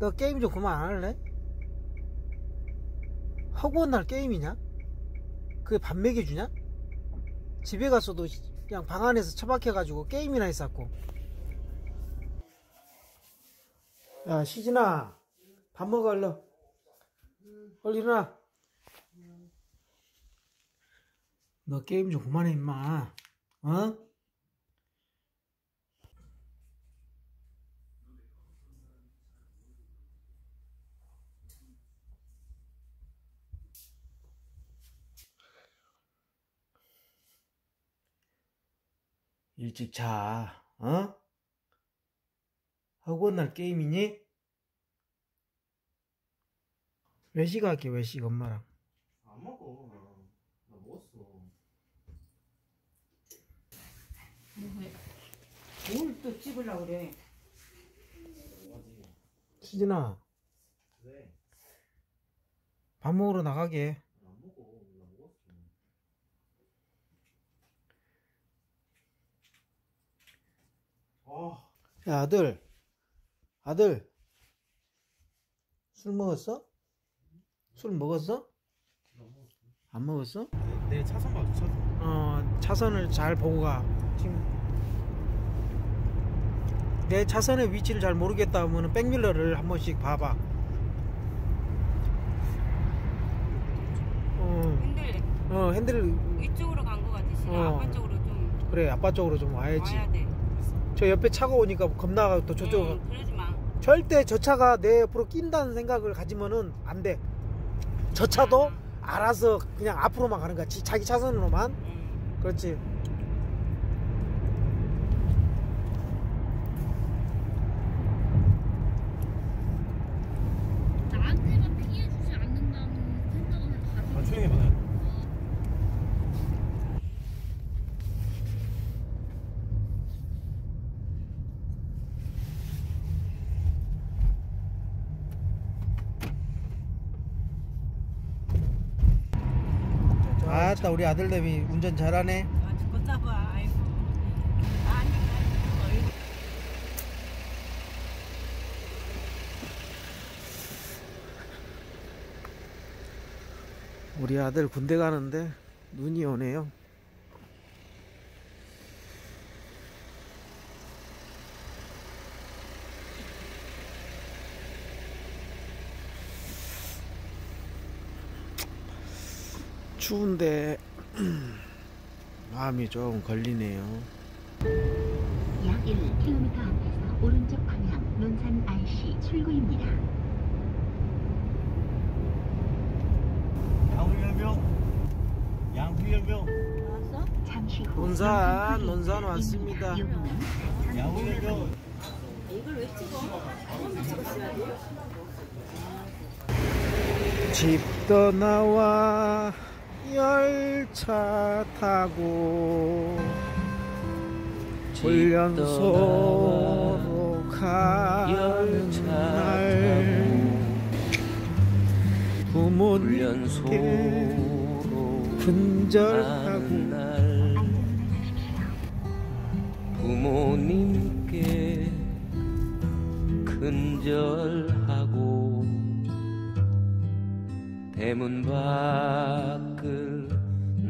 너 게임 좀 그만 안 할래? 허구한 날 게임이냐? 그게 밥 먹여주냐? 집에 가서도 그냥 방 안에서 처박혀가지고 게임이나 했었고 야 시진아 밥 먹어 얼른 얼른 일어나 너 게임 좀 그만해 임마 어? 일찍 자, 어? 허구한 날 게임이니? 외식 할게, 외식, 엄마랑. 안 먹어. 나, 나 먹었어. 뭘 또 찍으려고 그래? 시진아, 왜? 밥 먹으러 나가게. 안 먹어. 나 먹었어. 아, 야, 아들. 아들. 술 먹었어? 술 먹었어? 안 먹었어? 내, 내 차선 봐줘, 차선. 어, 차선을 잘 보고 가. 지금 내 차선의 위치를 잘 모르겠다 하면 백밀러를 한 번씩 봐봐. 어, 핸들 어, 핸들을 위쪽으로 간 거 같아. 지금 어. 아빠 쪽으로 좀 그래 아빠 쪽으로 좀 와야지. 와야 돼. 저 옆에 차가 오니까 겁나가 또 저쪽. 응, 그러지 마. 절대 저 차가 내 옆으로 낀다는 생각을 가지면은 안 돼. 저 차도 알아서 그냥 앞으로만 가는 거야. 지- 자기 차선으로만. 응. 그렇지. 나한테만 피해 주지 않는다는 생각을 가지고 아, 조용히 해봐. 아따 우리 아들내미 운전 잘하네. 우리 아들 군대 가는데 눈이 오네요. 추운데 마음이 좀 걸리네요. 약 1km 앞에서 오른쪽 방향 논산 IC 출구입니다. 양훈련병. 양훈련병. 나왔어? 잠시 후 논산, 논산 왔습니다. 양훈련병. 이걸 왜 찍어? 처음에 찍었어야 돼. 집 떠나와 열차 타고 훈련소로 가는 날. 부모님께 근절하고 부모님께 근절 대문 밖을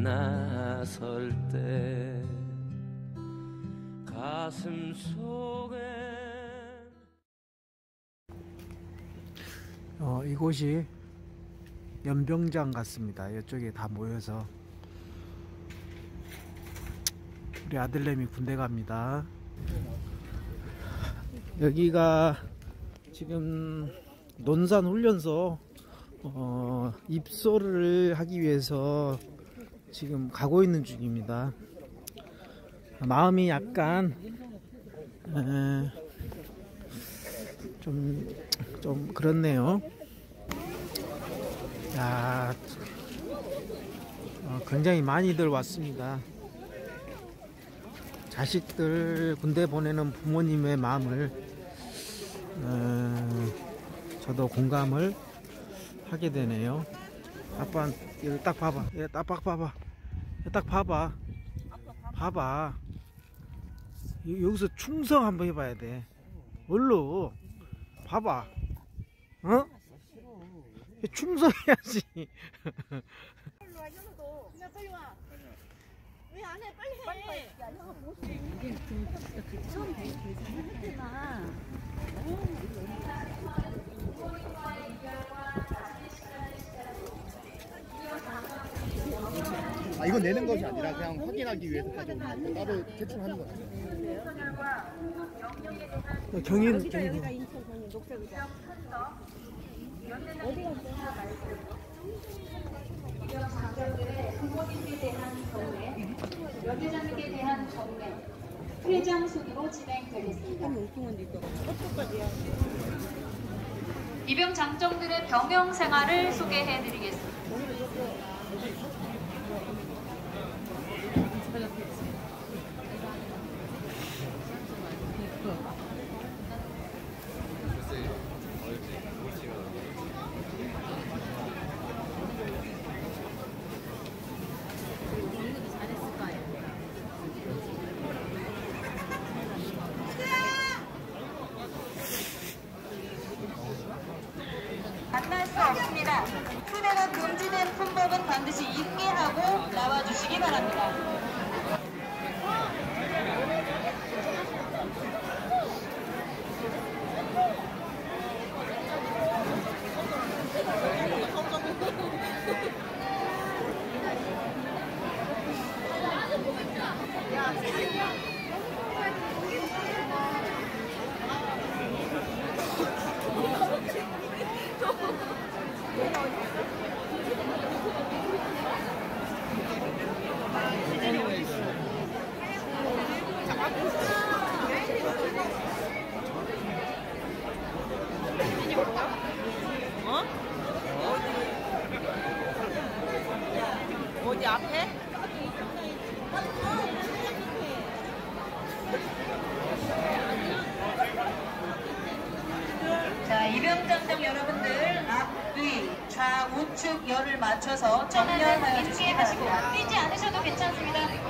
나설 때 가슴 속에 어, 이곳이 연병장 같습니다. 이쪽에 다 모여서 우리 아들내미 군대 갑니다. 여기가 지금 논산 훈련소 어, 입소를 하기 위해서 지금 가고 있는 중입니다. 마음이 약간 에, 좀, 좀 그렇네요. 야, 어, 굉장히 많이들 왔습니다. 자식들 군대 보내는 부모님의 마음을 어, 저도 공감을 하게 되네요. 아빠 여기 딱 봐봐. 얘 딱 봐봐. 얘 딱 봐봐. 봐봐. 여- 여기서 충성 한번 해봐야 돼. 얼로 봐봐. 어? 충성해야지. 아 이건 내는 것이 아니라 그냥 확인하기 위해서 가져온 거 따로 제출하는 거야. 경인 경인. 연회장에 대한 경매, 회장 순으로 진행되겠습니다. 입영 장정들의 병영 생활을 소개해드리겠습니다. 만날 수 없습니다. 투매가 품목은 반드시 인계하고 나와주시기 바랍니다. 어디 앞에? 자, 입영장정 여러분들 앞뒤 좌우측 열을 맞춰서 정렬하여 주시기 바랍니다. 뛰지 않으셔도 괜찮습니다.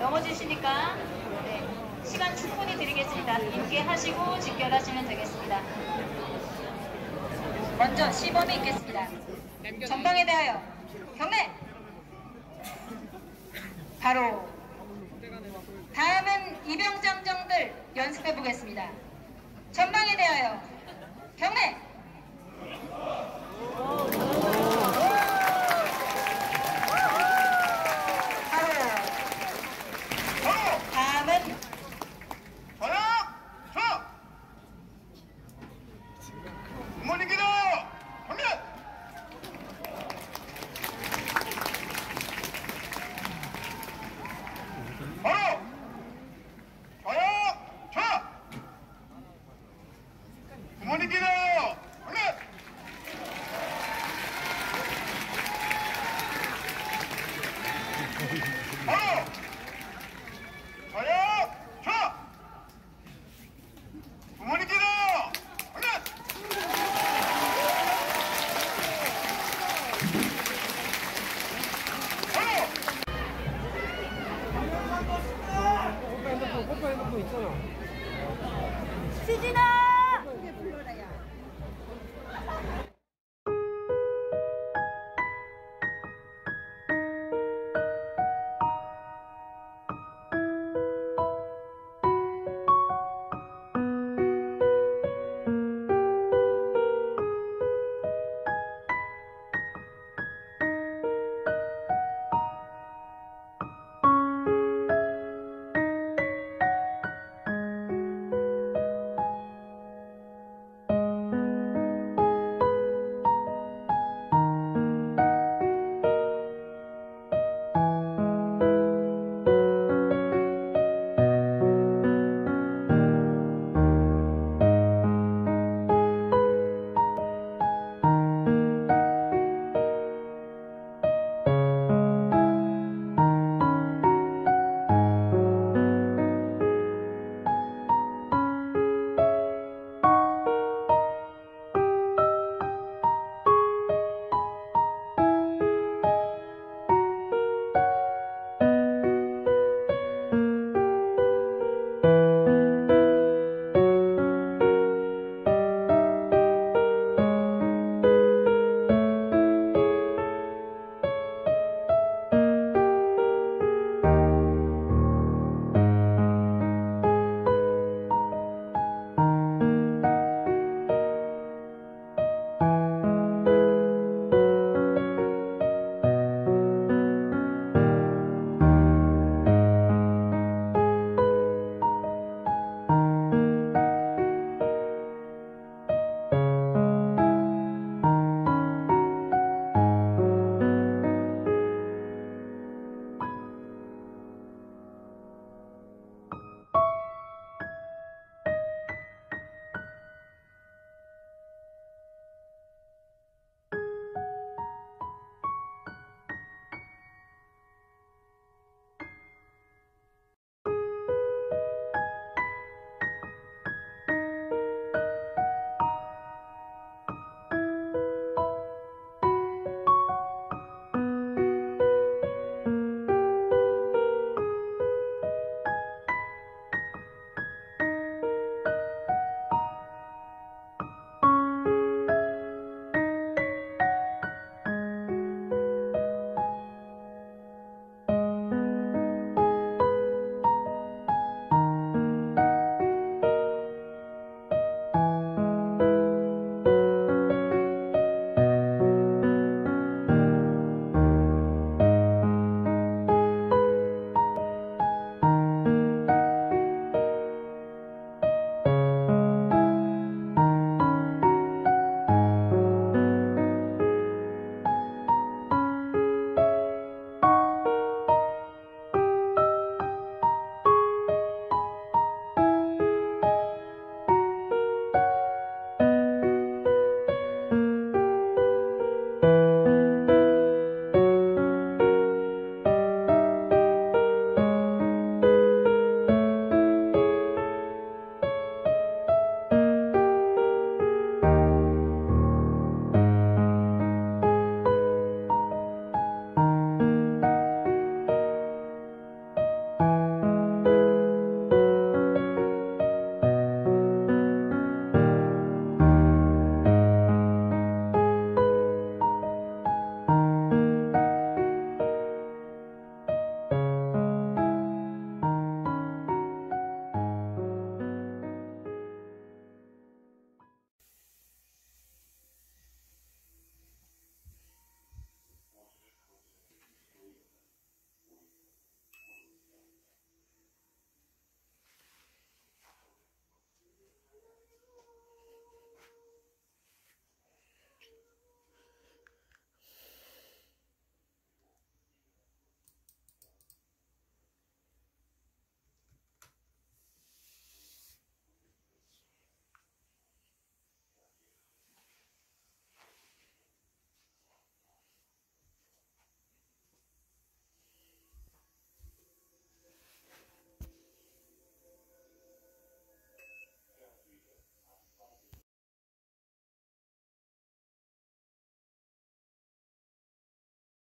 네, 넘어지시니까 네, 시간 충분히 드리겠습니다. 인계하시고 직결하시면 되겠습니다. 먼저 시범이 있겠습니다. 전방에 대하여 경례! 바로 다음은 입영장정들 연습해 보겠습니다. 전방에 대하여 경례!